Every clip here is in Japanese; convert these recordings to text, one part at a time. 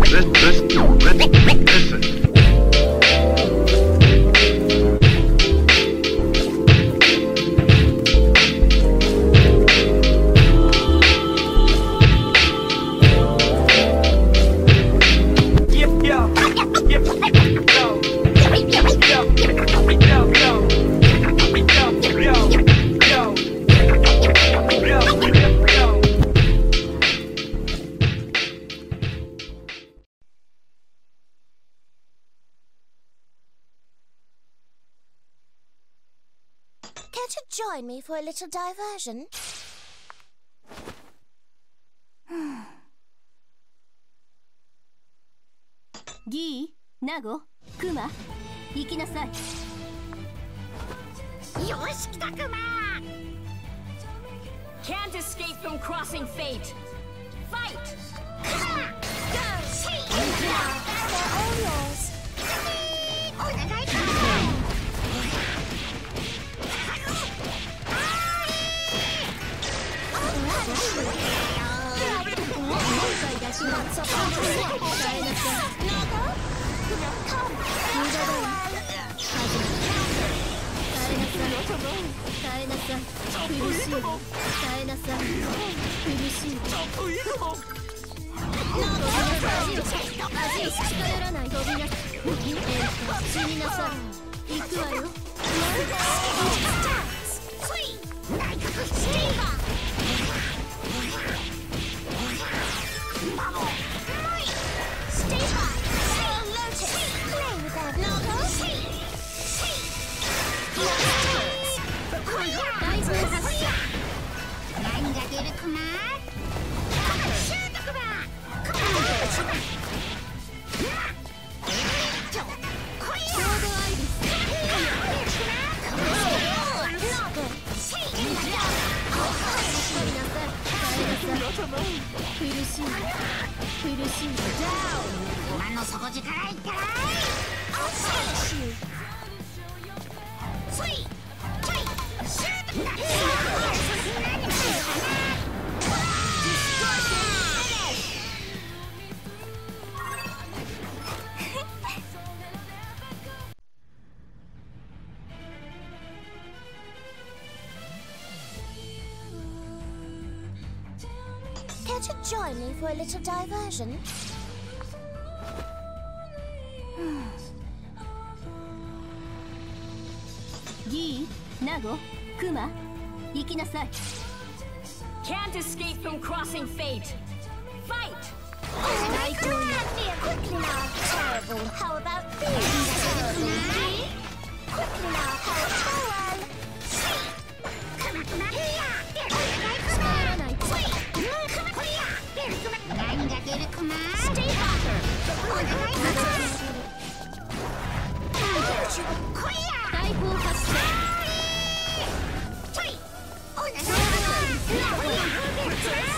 This, this, this, question. Gi, Nago, Kuma, 行きなさい。よし、来た Kuma! Can't escape from crossing fate. Fight! Kuma! Go! Shake! 行くわよ care to join me for a little diversion? Yi, Nago, Kuma, ikinasai. Can't escape from crossing fate. Fight! Oh, Quickly now, terrible. How about? Quickly now, how. Come here! るかなお願いしま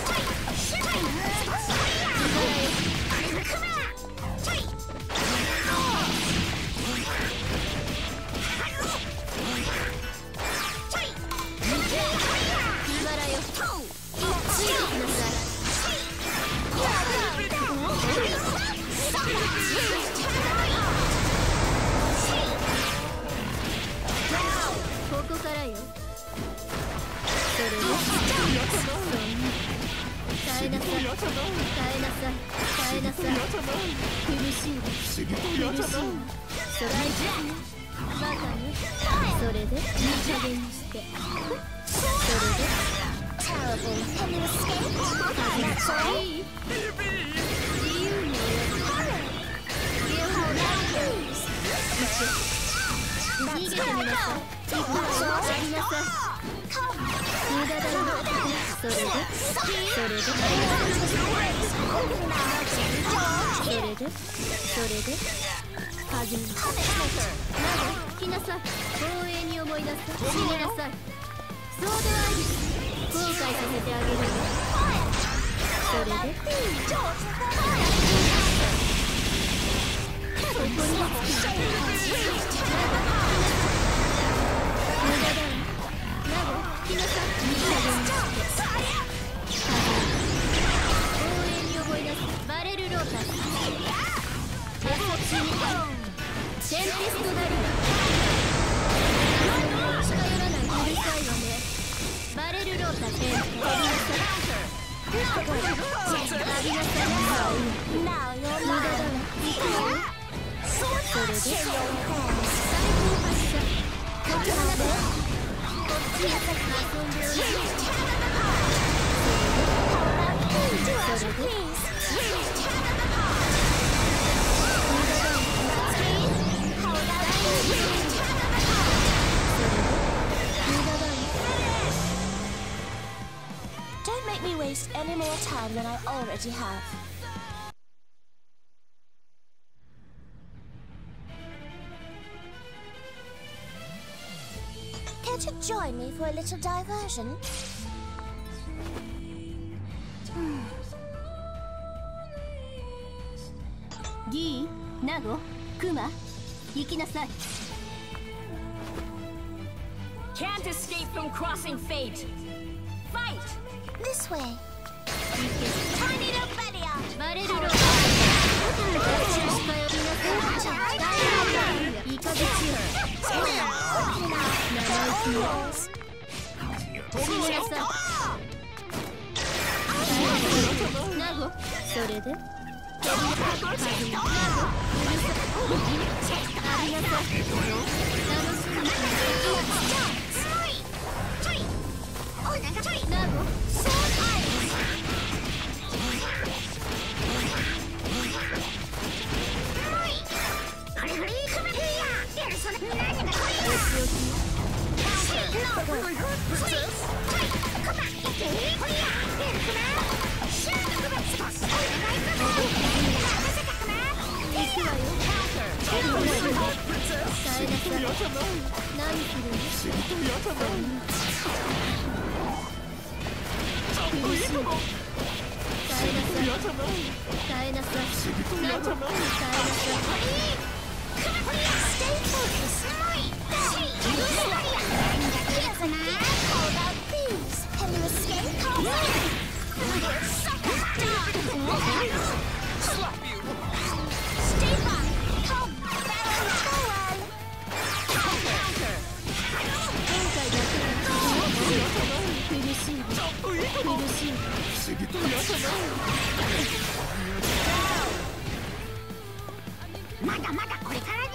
す。それバカねそれでいい加減にしてそれで Terrible. Can you escape? That's all. いい自由に You hold out loose. 逃げてみなさい行くわよやりなさい Come. 無駄だよそれでそれでそれでそれで始めますまだ来なさい光栄に思い出なさいそうであり後悔させてあげるわそれで？にきだななさいにいすバレルロータステンペストダリア近寄らないうるさいわねバレルロータテン飛びなさい飛びなさい Now you're 無駄だわ行くよ So much in your hands. 最高発射こっちの中こっち遊んでおる waste any more time than I already have. Care to join me for a little diversion? Gi, Nago, Kuma, Yukinasai. Can't escape from crossing fate. Fight! This way. Tiny 何する？の Stay focused. Hello, escape? 苦しいまだまだこれからね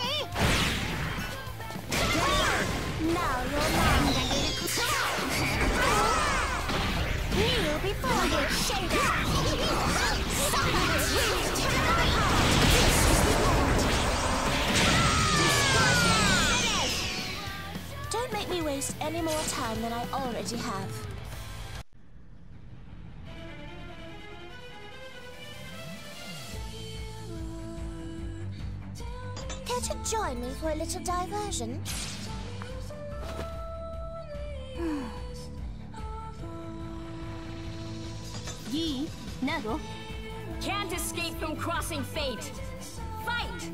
Now you're mine. Kneel before you shake Don't make me waste any more time than I already have. Join me for a little diversion. Yi, Nago. Can't escape from crossing fate. Fight!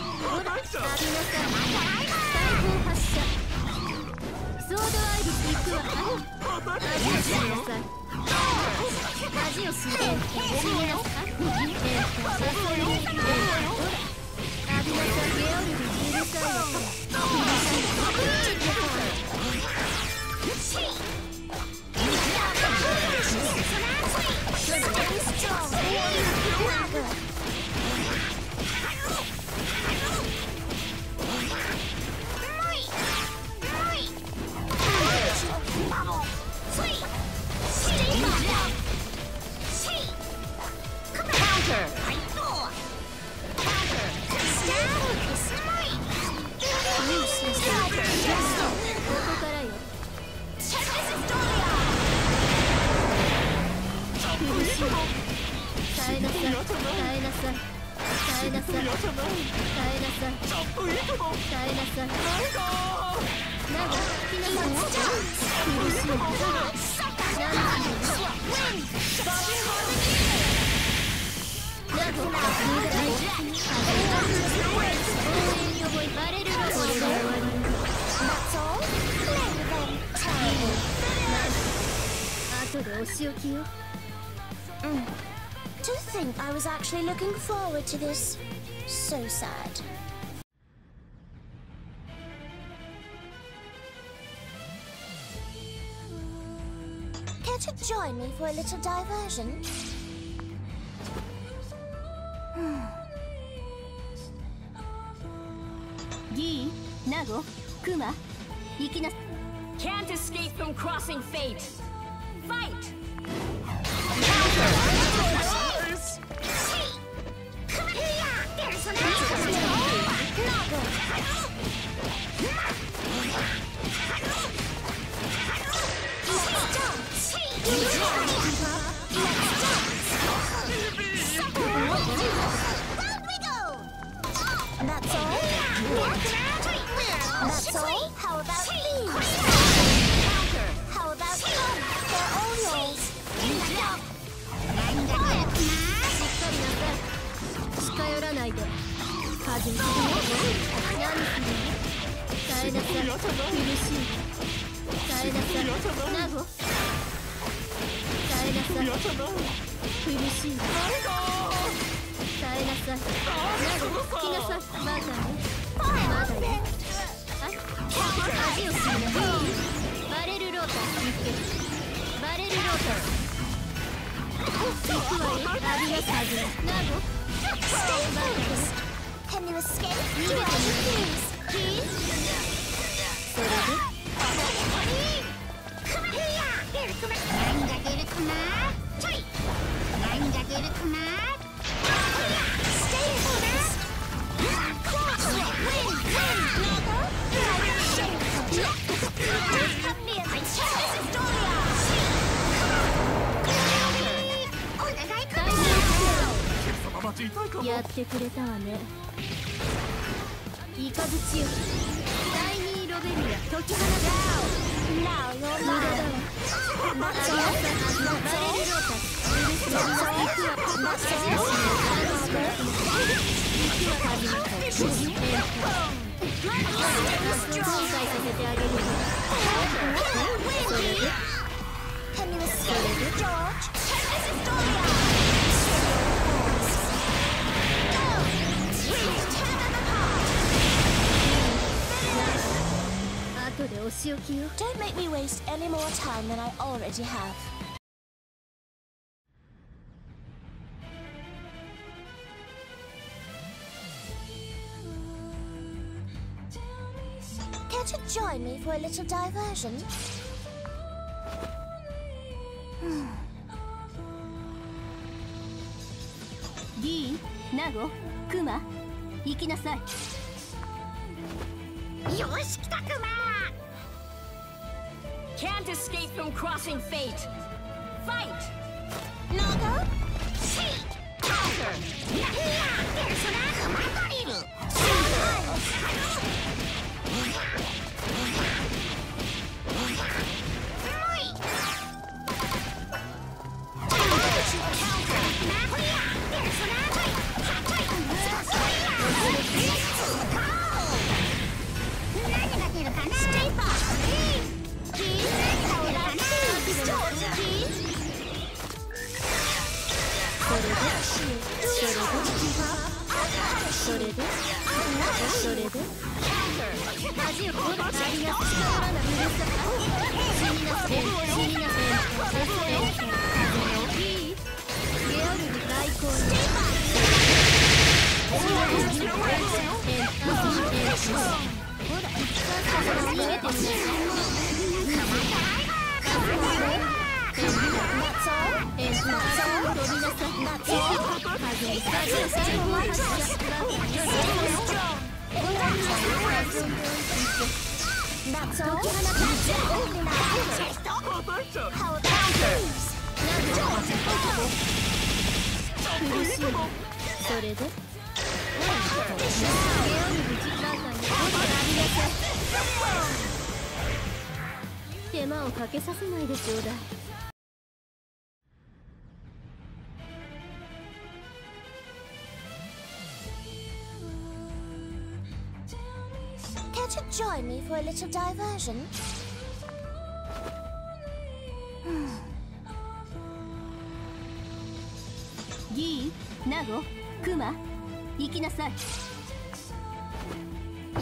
死になさい逃げてみなさいよ To think I was actually looking forward to this. So sad. Care to join me for a little diversion? ギーナゴクマ行きな Can't escape from crossing fate. Fight! くわよありなさいナゴ Stay focused. Can you escape? Do as you please. Please? やってくれたわねイカズチよ第二ロベリア解き放た Now you're 無駄だわ mine. ありなさいバレルロータス許すの行くわ行くわ始めた後悔させてあげるよそれで Can you escape, George? Don't make me waste any more time than I already have. Care to join me for a little diversion? ギーナゴクマ行きなさい Can't escape from crossing fate. Fight! Naga? Nago? Stay それで手間をかけさせないでちょうだい。Join me for a little diversion? ギーナゴクマ行きなさい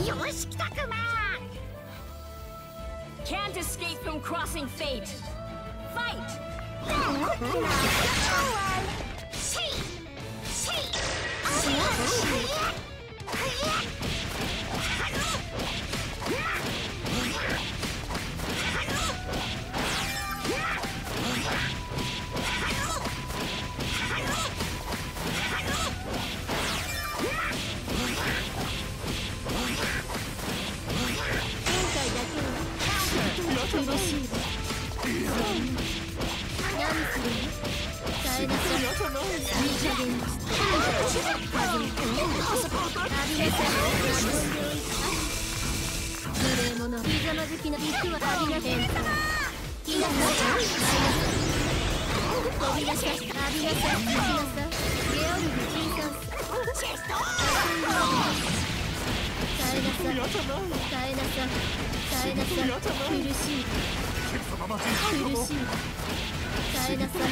よし来たクマ Can't escape from crossing fate. Fight! 今回さい無礼者ひざまずきの肉は浴びなさいきなさい飛び出した浴びなさい行きなさいゲオルグ小さん耐えなさい耐えなさい耐えなさい苦しい苦しい耐えなさい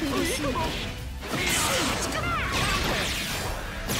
苦しい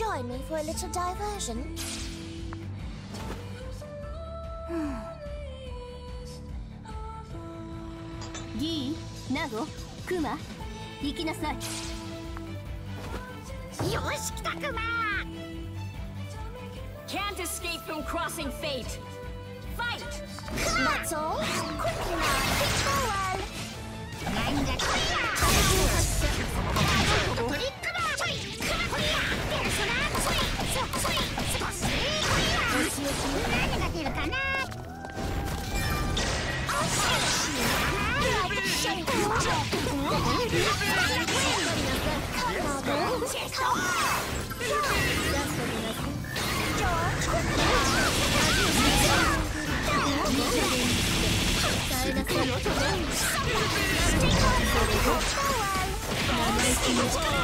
join me for a little diversion? ギーナゴクマ行きなさいよし来たクマ Can't escape from crossing fate. Fight! That's all. Quickly now, hit forward. なんだこりゃしい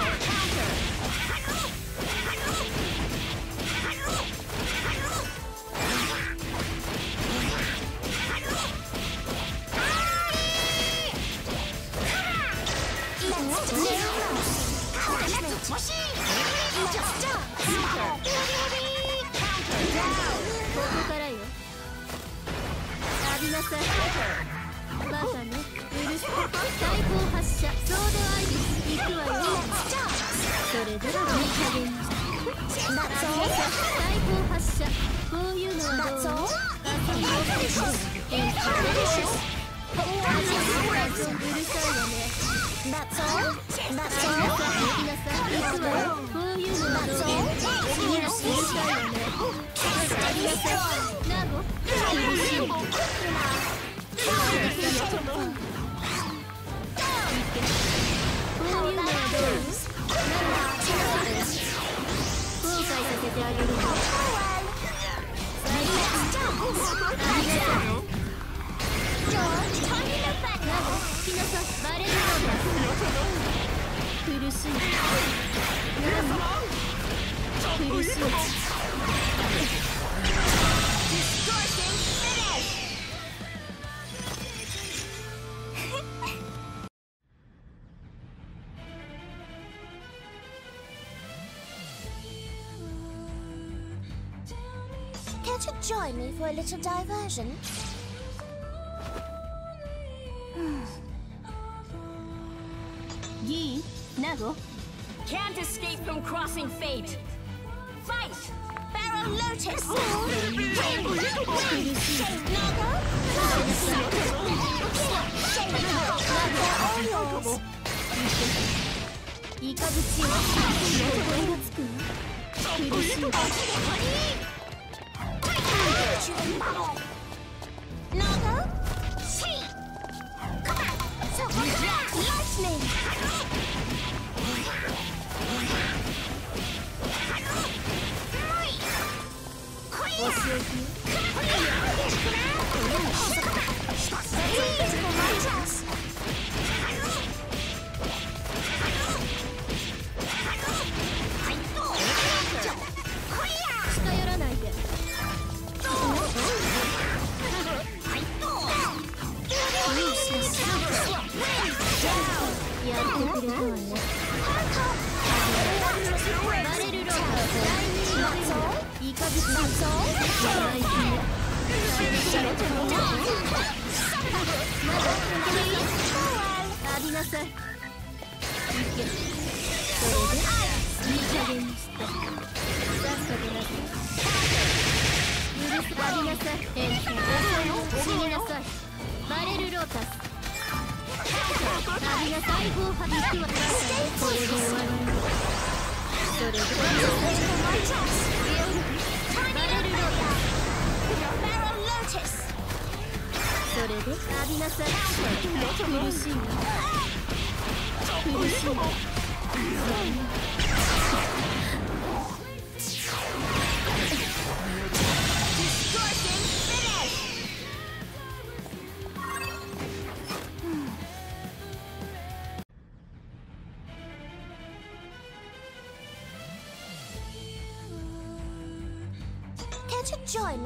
join me for a little diversion? Gi, Nago, Can't escape from crossing fate. Fight! Barrel Lotus! イカブチよ声がつくわ苦しいわ Nago? See! Come on! So Lightning! Clear! るローカーイカブチ大金浴びなさい行けそれでいい加減にしてさっさとなさい許す浴びなさい変態死になさいバレルロータス浴びなさい法ハビックはこれで終わりそれでバレルロータス Barrel Lotus! それで浴びなさい苦しいわ苦しいわ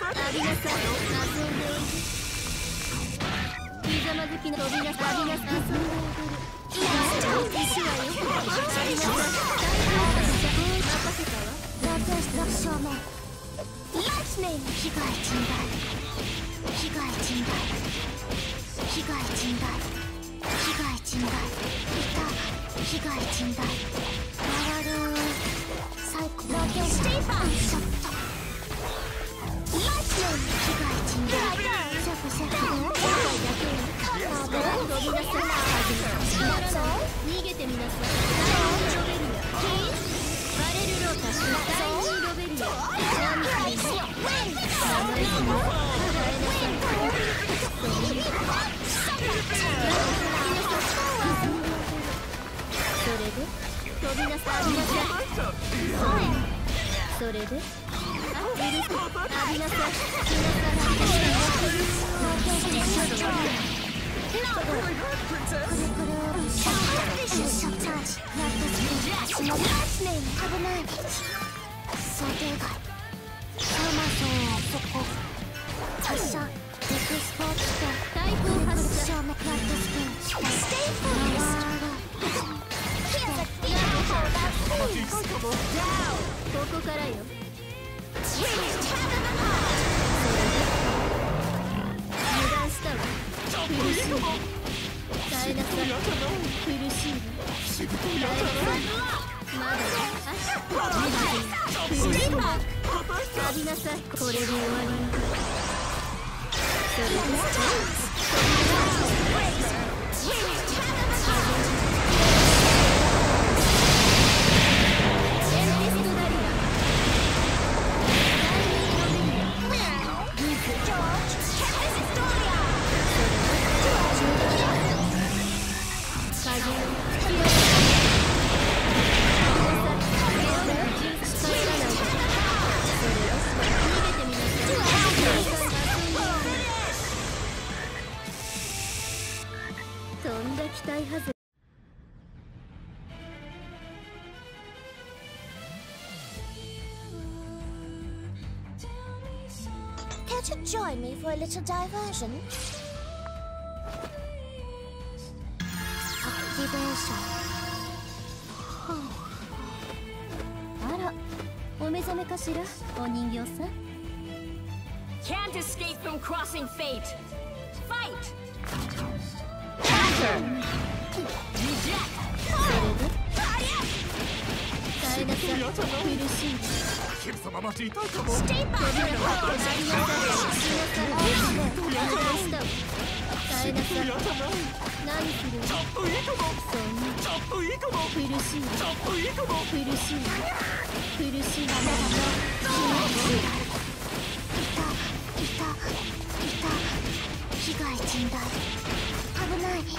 ありなさいい飛びなさい飛びなさいバカね味をしなさい浴びなさい遊んでおいでざまずきの飛びなさい遊んでおいでいや石はよ浴びなさい大丈夫任せたわ私の正面 Lightning! 被害甚大被害甚大被害甚大被害甚大いた被害甚大回る。最高ロケスティファンショット逃げてみなさい。第二ロベリアバレルロータス第二ロベリア何するの名前する変えなさい。それで飛びなさい。飛びなさい。それであ許す浴びなさい。来なさい。Lightning! 危ない想定外サマソンそこ発射エクスポーツ大砲発射正面ラットスピン Stay focused! Here's a feeling how about please! ここからよ Reach heaven and heart! 油断したわ苦しいわ耐えなさい。苦しい。わ耐えなさい。まだあ苦しい。わ浴びなさい。これで終わり little diversion? Activation. あらお目覚めかしらお人形さん Can't escape from crossing fate. Fight! 耐えなさい苦しい姫様待ち痛いかも。ステイパー耐えなさい耐えなさい何するちょっといいかも。そんなちょっといいかも苦しい。ちょっといいかも苦しい苦しいいた。いた。いた。被害甚大危ない被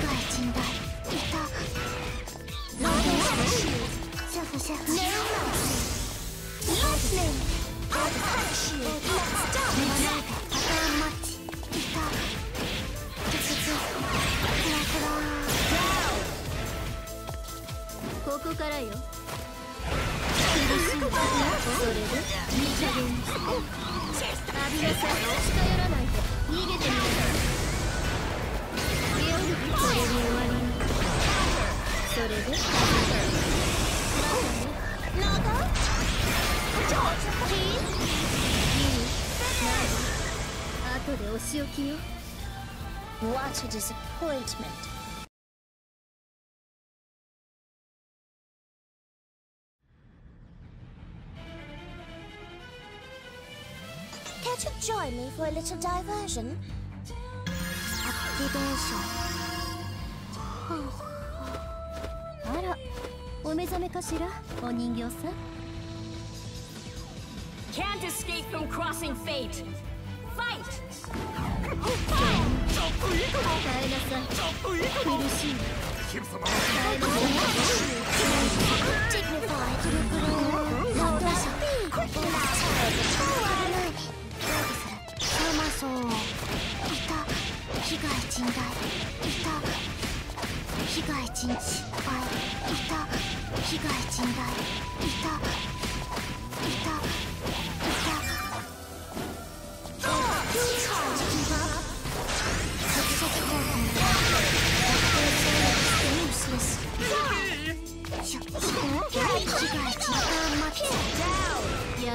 害甚大いた。ロードシェフシェフ Lightning I'll punch you Let's go パターンマッチいた直接クラクラここからよ。苦しいそれでいい加減にして浴びなさい近寄らないで逃げてみなさいこれで終わりそれで後でお仕置きよ What a disappointment Can't you join me for a little diversion? Activation. あらお目覚めかしらお人形さん Can't escape from crossing fate. 被害甚大。いた。被害甚。大。いた。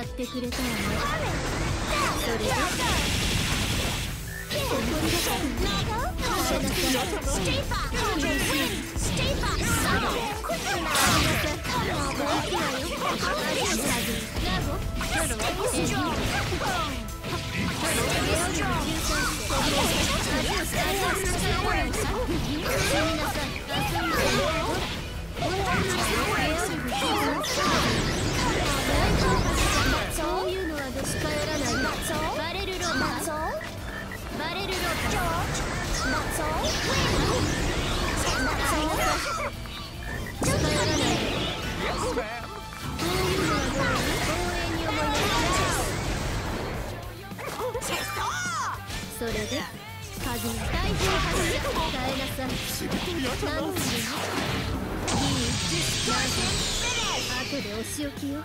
やってくれたわねそれで？ここに来た耐えなさい近寄らないバレルローババレルロー近寄らないそういうのはどう光栄に思いなさいそれで鍵に大砲発射耐えなさい何するのいい後でお仕置きよ